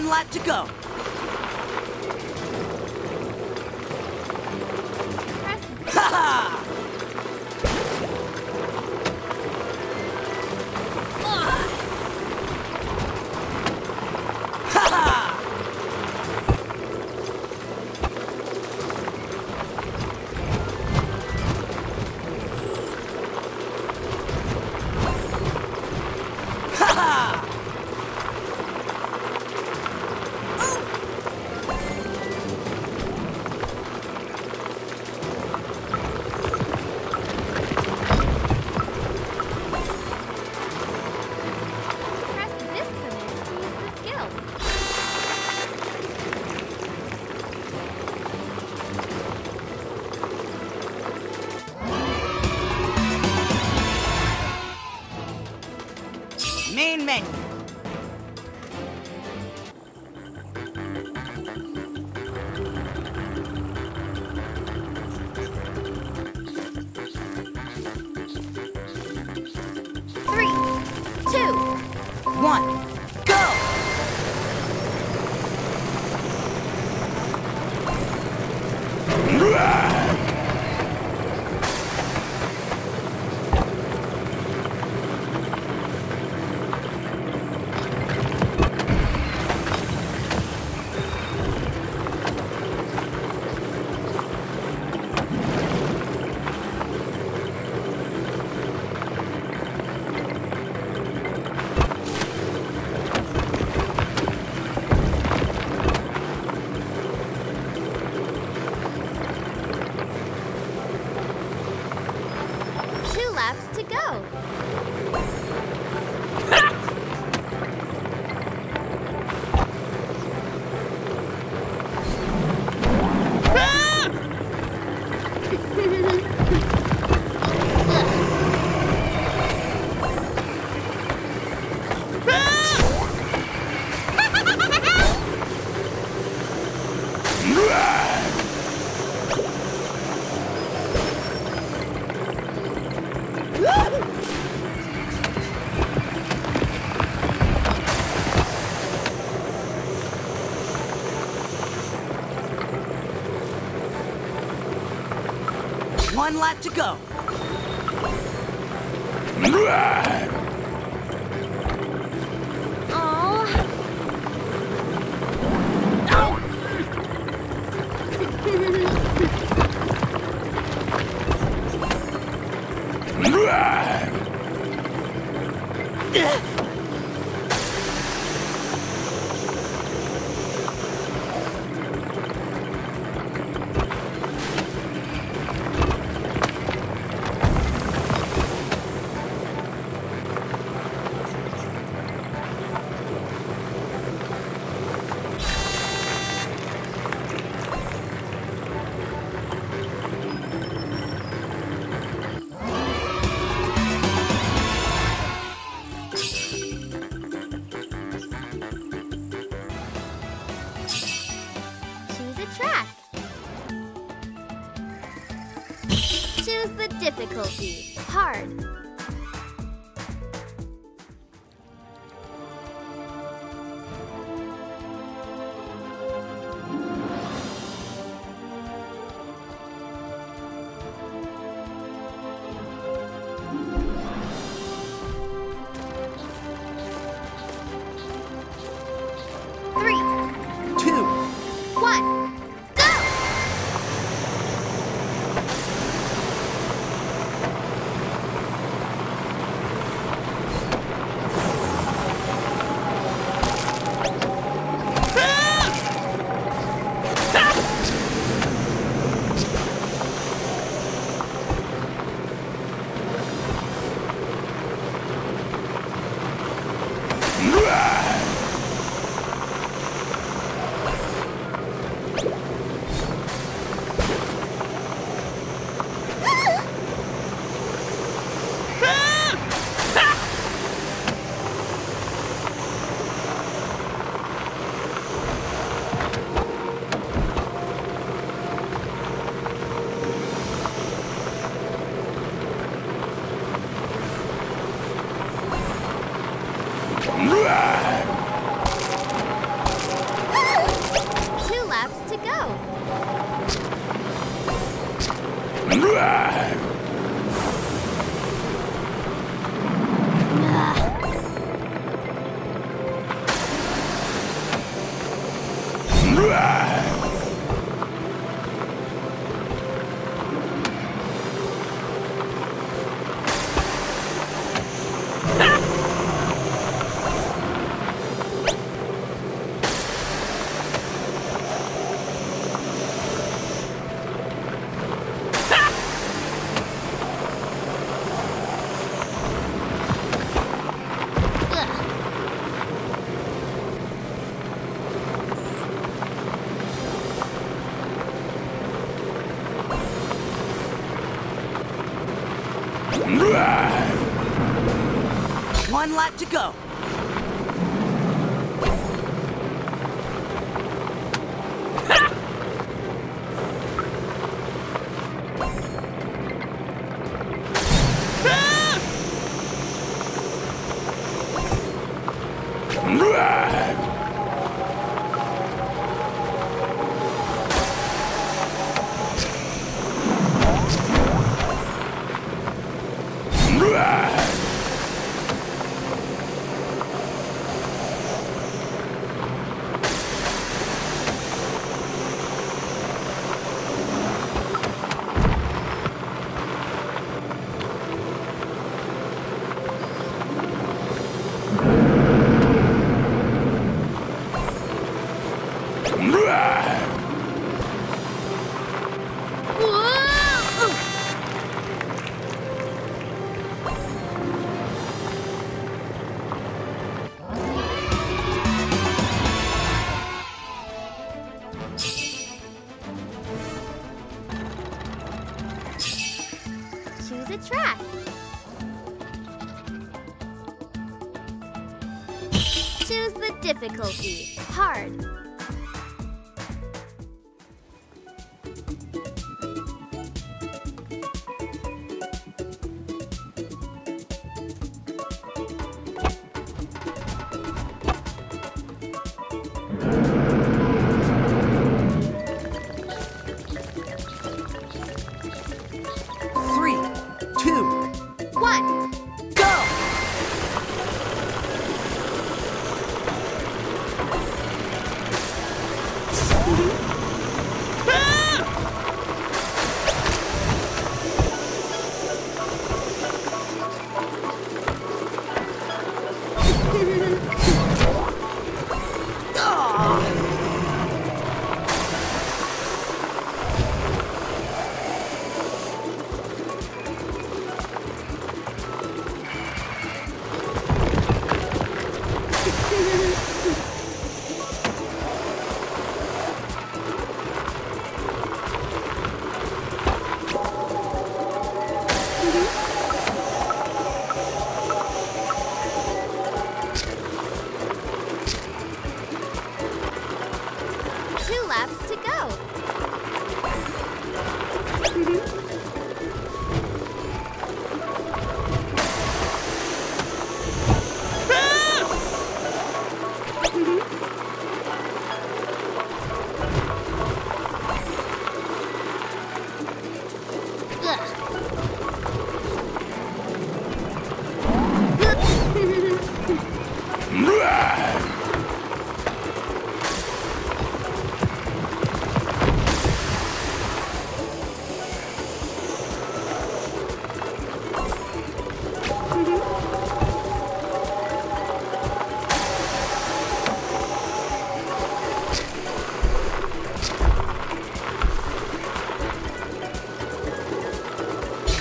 One lap to go. Main menu. One lap to go. Choose the difficulty, hard, One lap to go. A track. Choose the difficulty. Hard.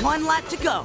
One lap to go.